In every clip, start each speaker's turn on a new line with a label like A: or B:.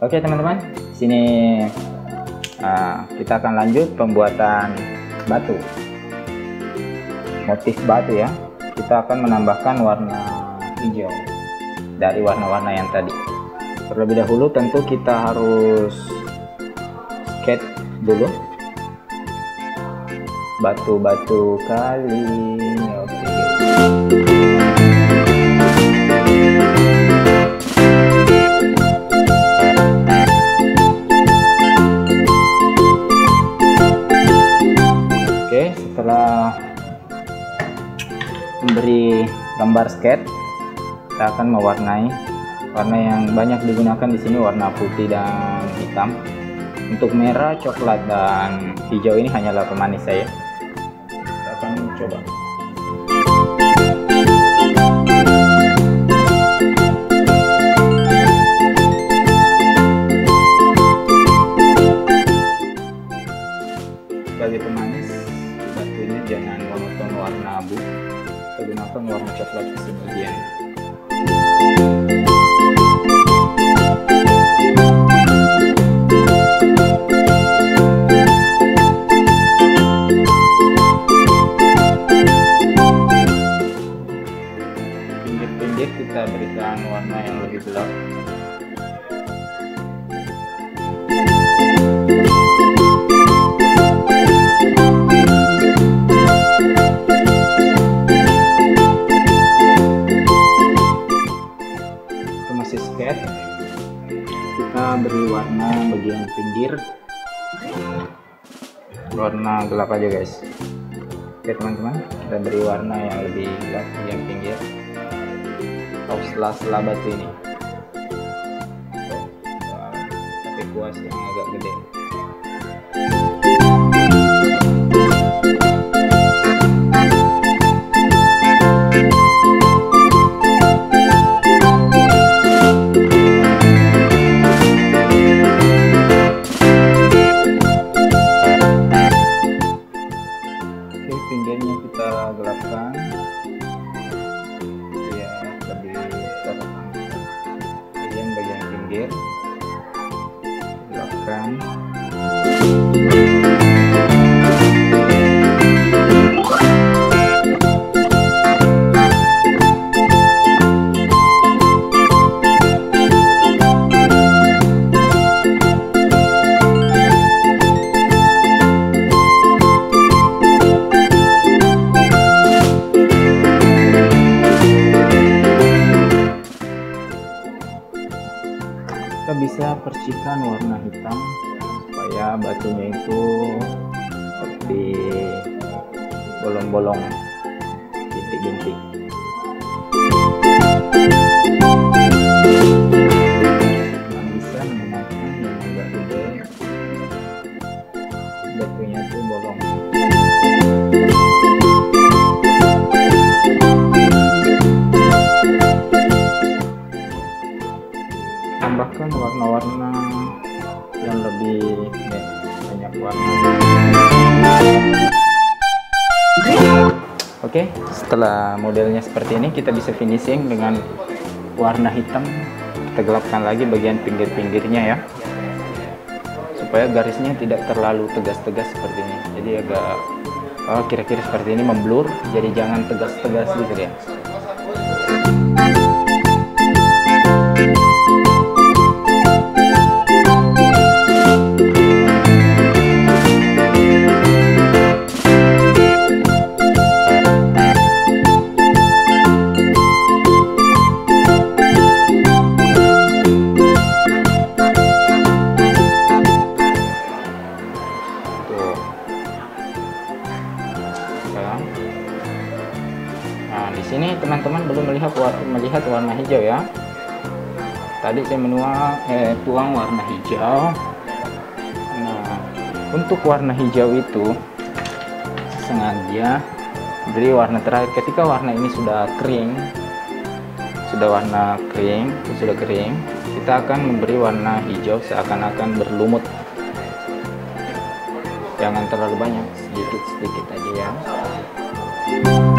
A: Oke teman-teman, sini uh, kita akan lanjut pembuatan batu. Motif batu ya. Kita akan menambahkan warna hijau dari warna-warna yang tadi. Terlebih dahulu tentu kita harus sketch dulu batu-batu kali. Oke. Setelah memberi gambar sketch kita akan mewarnai. Warna yang banyak digunakan di sini warna putih dan hitam. Untuk merah coklat dan hijau ini hanyalah pemanis saya. Kita akan coba warna abu. Kita gunakan warna coklat sebagian beri warna bagian pinggir. Warna gelap aja guys. Oke teman-teman kita beri warna yang lebih gelap bagian pinggir. Atau sela-sela batu ini. Pakai kuas yang agak gede bagian kita bisa percikan warna hitam supaya batunya itu seperti bolong-bolong bintik-bintik lebih ya, banyak warna oke setelah modelnya seperti ini kita bisa finishing dengan warna hitam. Kita gelapkan lagi bagian pinggir-pinggirnya ya. Supaya garisnya tidak terlalu tegas-tegas seperti ini. Jadi agak oh, kira-kira seperti ini memblur. Jadi jangan tegas-tegas gitu ya melihat warna hijau ya. Tadi saya menua eh, tuang warna hijau. Nah, untuk warna hijau itu sengaja beri warna terakhir ketika warna ini sudah kering sudah warna kering sudah kering kita akan memberi warna hijau seakan-akan berlumut jangan terlalu banyak sedikit-sedikit aja ya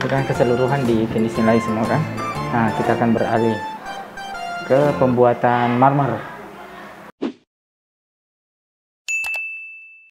A: secara keseluruhan di finishing lagi semua kan. Nah kita akan beralih ke pembuatan marmer